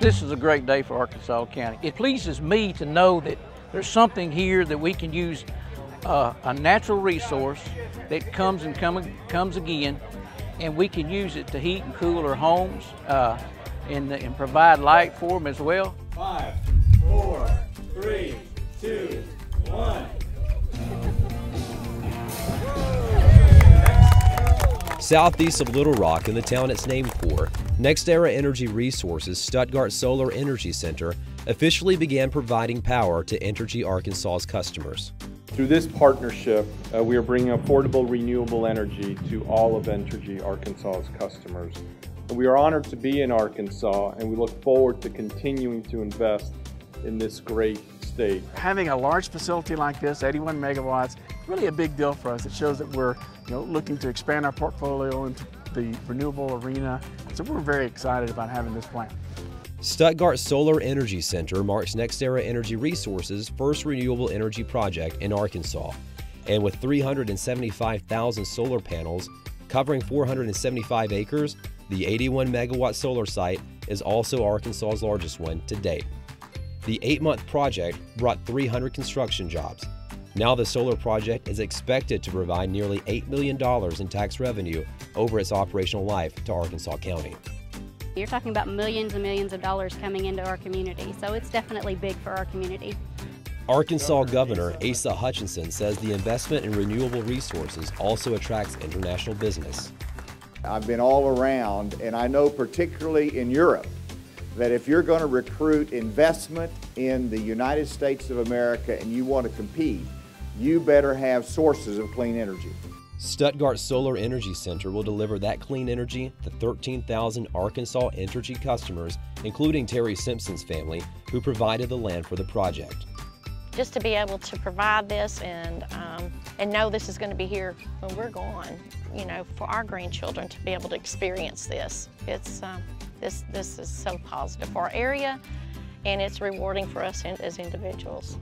This is a great day for Arkansas County. It pleases me to know that there's something here that we can use uh, a natural resource that comes and come, comes again, and we can use it to heat and cool our homes uh, and, and provide light for them as well. Five, four, three, Southeast of Little Rock in the town it's named for, NextEra Energy Resources Stuttgart Solar Energy Center officially began providing power to Entergy Arkansas's customers. Through this partnership, uh, we are bringing affordable renewable energy to all of Entergy Arkansas's customers. And we are honored to be in Arkansas and we look forward to continuing to invest in this great state. Having a large facility like this, 81 megawatts, really a big deal for us. It shows that we're you know, looking to expand our portfolio into the renewable arena. So we're very excited about having this plant. Stuttgart Solar Energy Center marks NextEra Energy Resources' first renewable energy project in Arkansas. And with 375,000 solar panels covering 475 acres, the 81 megawatt solar site is also Arkansas's largest one to date. The eight month project brought 300 construction jobs. Now, the solar project is expected to provide nearly $8 million in tax revenue over its operational life to Arkansas County. You're talking about millions and millions of dollars coming into our community, so it's definitely big for our community. Arkansas Governor Asa Hutchinson says the investment in renewable resources also attracts international business. I've been all around, and I know particularly in Europe that if you're going to recruit investment in the United States of America and you want to compete, you better have sources of clean energy. Stuttgart Solar Energy Center will deliver that clean energy to 13,000 Arkansas Energy customers, including Terry Simpson's family, who provided the land for the project. Just to be able to provide this and, um, and know this is going to be here when we're gone, you know, for our grandchildren to be able to experience this. It's, um, this, this is so positive for our area and it's rewarding for us as individuals.